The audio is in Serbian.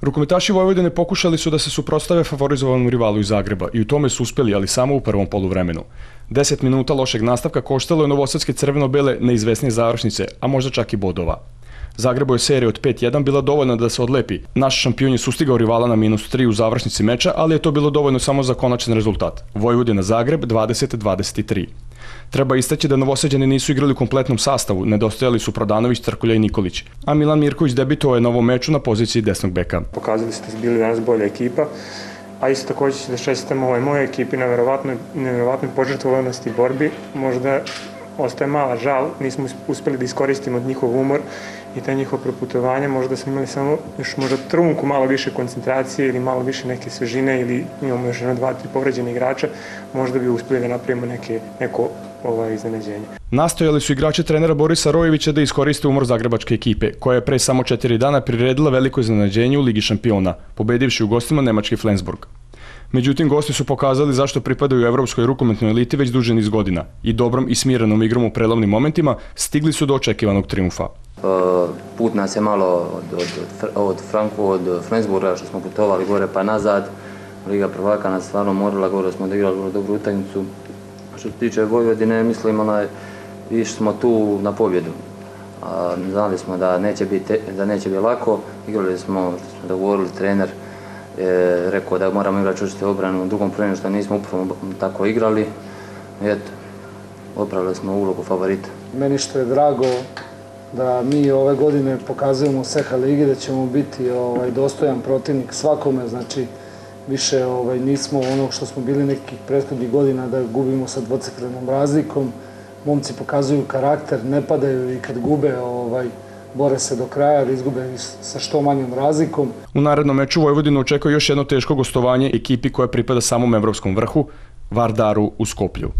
Rukometaši Vojvodine pokušali su da se suprostave favorizovanom rivalu iz Zagreba i u tome su uspeli, ali samo u prvom poluvremenu. 10 minuta lošeg nastavka koštalo je novosadske crveno-bele neizvesnije završnice, a možda čak i bodova. Zagrebo je serija od 5-1 bila dovoljna da se odlepi. Naš šampion je sustigao rivala na minus 3 u završnici meča, ali je to bilo dovoljno samo za konačan rezultat. Vojvodina Zagreb 20-23. Treba istaći da novosađani nisu igrali u kompletnom sastavu, nedostajali su Prodanović, Trkulja i Nikolić, a Milan Mirković debitovao je na ovom meču na poziciji desnog beka. Pokazali ste bili danas bolja ekipa, a isto takođe će da čestitam ovoj moje ekipi na verovatnoj, neverovatnoj požrtvovanosti borbi. Možda ostaje mala žal, nismo uspeli da iskoristimo njihov umor i ta njihova preputovanja, možda smo imali samo još možda trunku malo više koncentracije ili malo više neke svežine ili imamo još jedno, dva, tri povređene igrača, možda bi uspeli da napravimo neke, neko ovaj, iznenađenje. Nastojali su igrači trenera Borisa Rojevića da iskoriste umor zagrebačke ekipe, koja je pre samo četiri dana priredila veliko iznenađenje u Ligi šampiona, pobedivši u gostima Nemački Flensburg. Međutim, gosti su pokazali zašto pripadaju evropskoj rukometnoj eliti već duže niz godina i dobrom i smirenom igrom u prelovnim momentima stigli su do očekivanog triumfa. E, put nas je malo od, od, od Franku, od Flensburga što smo putovali gore pa nazad. Liga prvaka nas stvarno morala, gore smo odigrali dobru utakmicu. Što se tiče Vojvodine, mislim, onaj, išli smo tu na pobjedu. A, znali smo da neće biti, da neće biti lako, igrali smo, što smo dogovorili, trener je rekao da moramo igrati čvrste obranu u drugom prvenju što nismo upravo tako igrali. Eto, opravili smo ulogu favorita. Meni što je drago da mi ove godine pokazujemo Seha Ligi da ćemo biti ovaj, dostojan protivnik svakome, znači više ovaj, nismo ono što smo bili nekih prethodnih godina da gubimo sa dvocifrenom razlikom. Momci pokazuju karakter, ne padaju i kad gube ovaj, bore se do kraja da izgube sa što manjom razlikom. U narednom meču Vojvodinu očekuje još jedno teško gostovanje ekipi koja pripada samom evropskom vrhu, Vardaru u Skoplju.